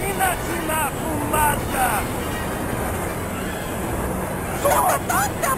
Inazima fumaça! Sua tonta,